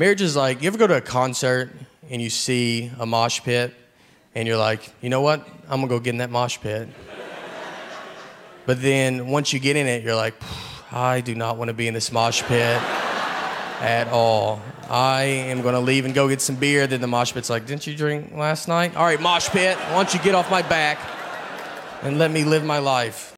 Marriage is like you ever go to a concert and you see a mosh pit and you're like, you know what? I'm gonna go get in that mosh pit. but then once you get in it, you're like, I do not want to be in this mosh pit at all. I am gonna leave and go get some beer. Then the mosh pit's like, didn't you drink last night? All right, mosh pit, why don't you get off my back and let me live my life?